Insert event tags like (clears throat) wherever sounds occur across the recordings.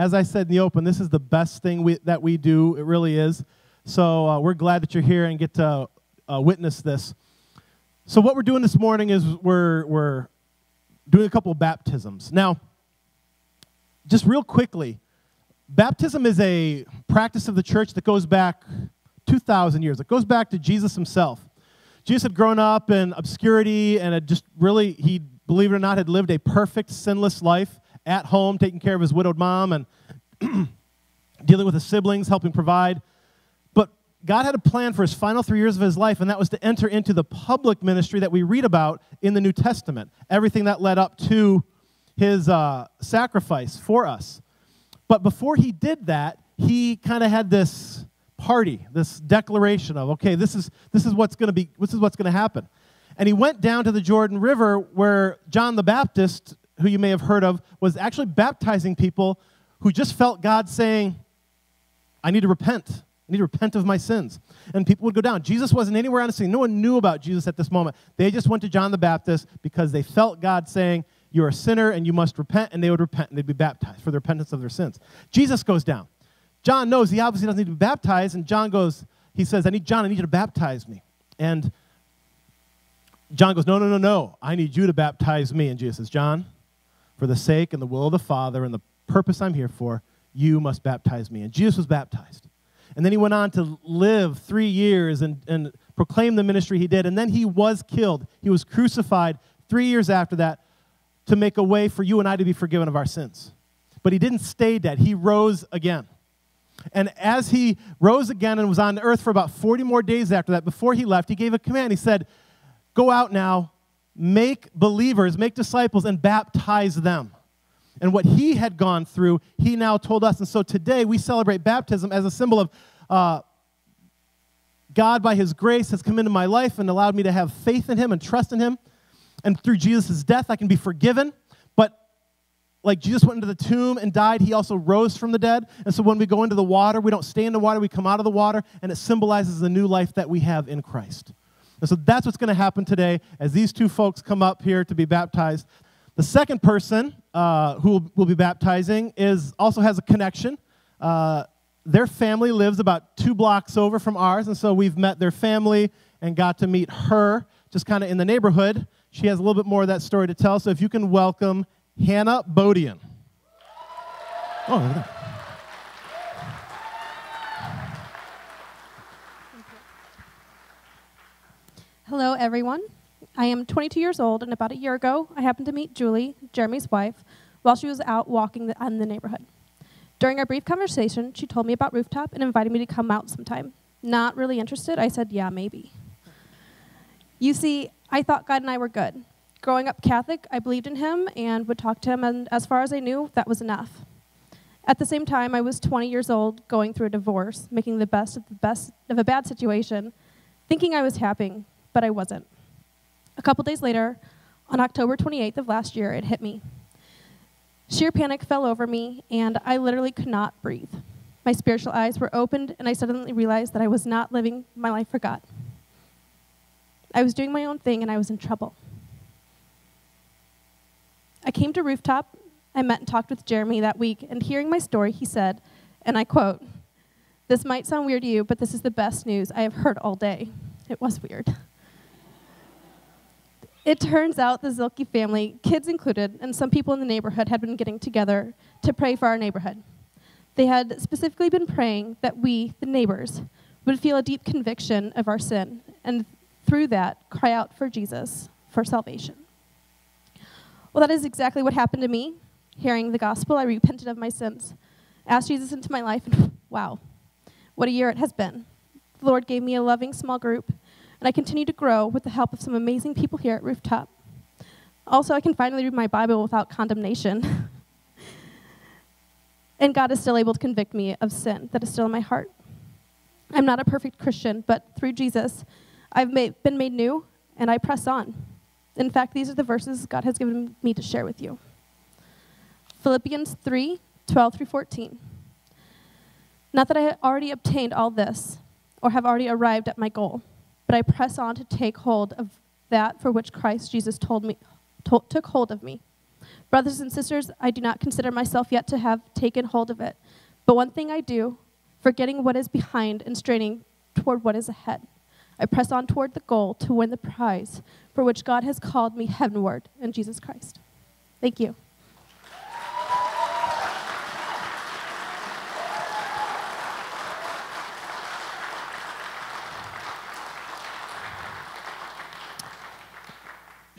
as I said in the open, this is the best thing we, that we do. It really is. So uh, we're glad that you're here and get to uh, witness this. So what we're doing this morning is we're we're doing a couple baptisms. Now, just real quickly, baptism is a practice of the church that goes back 2,000 years. It goes back to Jesus himself. Jesus had grown up in obscurity and had just really, he, believe it or not, had lived a perfect, sinless life at home, taking care of his widowed mom and (clears throat) dealing with his siblings, helping provide. But God had a plan for his final three years of his life, and that was to enter into the public ministry that we read about in the New Testament. Everything that led up to his uh, sacrifice for us. But before he did that, he kind of had this party, this declaration of, okay, this is, this is what's going to be, this is what's going to happen. And he went down to the Jordan River where John the Baptist, who you may have heard of, was actually baptizing people who just felt God saying, I need to repent. I need to repent of my sins. And people would go down. Jesus wasn't anywhere on the scene. No one knew about Jesus at this moment. They just went to John the Baptist because they felt God saying, You're a sinner and you must repent. And they would repent and they'd be baptized for the repentance of their sins. Jesus goes down. John knows he obviously doesn't need to be baptized, and John goes, he says, I need John, I need you to baptize me. And John goes, No, no, no, no. I need you to baptize me. And Jesus says, John, for the sake and the will of the Father and the purpose I'm here for, you must baptize me. And Jesus was baptized. And then he went on to live three years and, and proclaim the ministry he did. And then he was killed. He was crucified three years after that to make a way for you and I to be forgiven of our sins. But he didn't stay dead, he rose again. And as he rose again and was on earth for about 40 more days after that, before he left, he gave a command. He said, Go out now, make believers, make disciples, and baptize them. And what he had gone through, he now told us. And so today we celebrate baptism as a symbol of uh, God, by his grace, has come into my life and allowed me to have faith in him and trust in him. And through Jesus' death, I can be forgiven But like Jesus went into the tomb and died, he also rose from the dead. And so when we go into the water, we don't stay in the water, we come out of the water, and it symbolizes the new life that we have in Christ. And so that's what's going to happen today as these two folks come up here to be baptized. The second person uh, who will, be baptizing is also has a connection. Uh, their family lives about two blocks over from ours, and so we've met their family and got to meet her just kind of in the neighborhood. She has a little bit more of that story to tell. So if you can welcome Hannah Bodian. Oh, Hello, everyone. I am 22 years old, and about a year ago, I happened to meet Julie, Jeremy's wife, while she was out walking in the neighborhood. During our brief conversation, she told me about Rooftop and invited me to come out sometime. Not really interested, I said, yeah, maybe. You see, I thought God and I were good. Growing up Catholic, I believed in him and would talk to him, and as far as I knew, that was enough. At the same time, I was 20 years old, going through a divorce, making the best of the best of a bad situation, thinking I was happy, but I wasn't. A couple days later, on October 28th of last year, it hit me. Sheer panic fell over me, and I literally could not breathe. My spiritual eyes were opened, and I suddenly realized that I was not living my life for God. I was doing my own thing, and I was in trouble. I came to Rooftop. I met and talked with Jeremy that week, and hearing my story, he said, and I quote, This might sound weird to you, but this is the best news I have heard all day. It was weird. (laughs) It turns out the Zilke family, kids included, and some people in the neighborhood had been getting together to pray for our neighborhood. They had specifically been praying that we, the neighbors, would feel a deep conviction of our sin, and through that, cry out for Jesus for salvation. Well, that is exactly what happened to me. Hearing the gospel, I repented of my sins, asked Jesus into my life, and (laughs) wow, what a year it has been. The Lord gave me a loving small group, and I continue to grow with the help of some amazing people here at Rooftop. Also, I can finally read my Bible without condemnation. (laughs) and God is still able to convict me of sin that is still in my heart. I'm not a perfect Christian, but through Jesus, I've made, been made new, and I press on. In fact, these are the verses God has given me to share with you Philippians 3 12 through 14. Not that I have already obtained all this or have already arrived at my goal, but I press on to take hold of that for which Christ Jesus told me, to, took hold of me. Brothers and sisters, I do not consider myself yet to have taken hold of it. But one thing I do, forgetting what is behind and straining toward what is ahead. I press on toward the goal to win the prize for which God has called me heavenward in Jesus Christ. Thank you.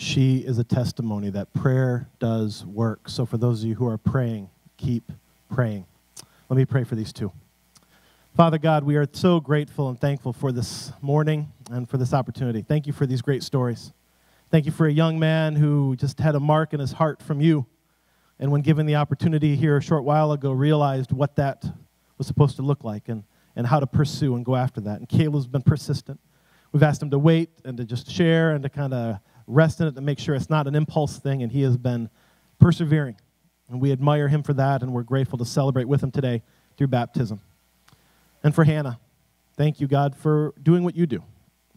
She is a testimony that prayer does work. So, for those of you who are praying, keep praying. Let me pray for these two. Father God, we are so grateful and thankful for this morning and for this opportunity. Thank you for these great stories. Thank you for a young man who just had a mark in his heart from you. And when given the opportunity here a short while ago, realized what that was supposed to look like and, and how to pursue and go after that. And Caleb's been persistent. We've asked him to wait and to just share and to kind of rest in it to make sure it's not an impulse thing, and he has been persevering. And we admire him for that, and we're grateful to celebrate with him today through baptism. And for Hannah, thank you, God, for doing what you do.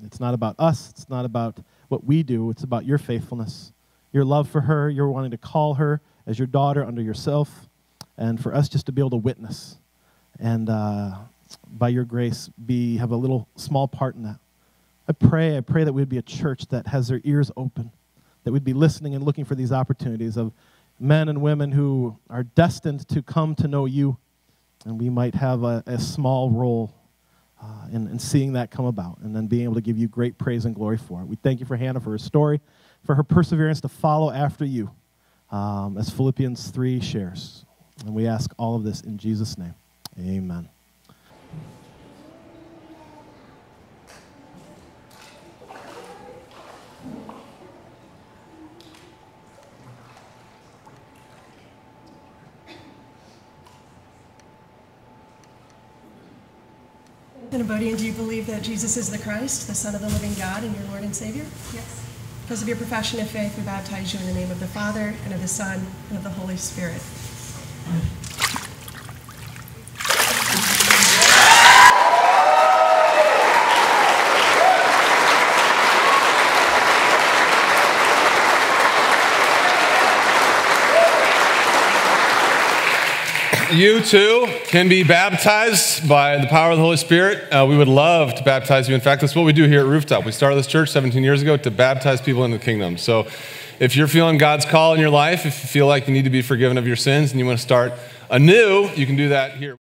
It's not about us, it's not about what we do, it's about your faithfulness, your love for her, your wanting to call her as your daughter under yourself, and for us just to be able to witness. And uh, by your grace, be have a little small part in that. I pray, I pray that we'd be a church that has their ears open, that we'd be listening and looking for these opportunities of men and women who are destined to come to know you, and we might have a, a small role uh, in, in seeing that come about and then being able to give you great praise and glory for it. We thank you for Hannah for her story, for her perseverance to follow after you, um, as Philippians 3 shares. And we ask all of this in Jesus' name. Amen. Anybody, do you believe that Jesus is the Christ, the Son of the living God, and your Lord and Savior? Yes. Because of your profession of faith, we baptize you in the name of the Father, and of the Son, and of the Holy Spirit. You too can be baptized by the power of the Holy Spirit. Uh, we would love to baptize you. In fact, that's what we do here at Rooftop. We started this church 17 years ago to baptize people in the kingdom. So if you're feeling God's call in your life, if you feel like you need to be forgiven of your sins and you want to start anew, you can do that here.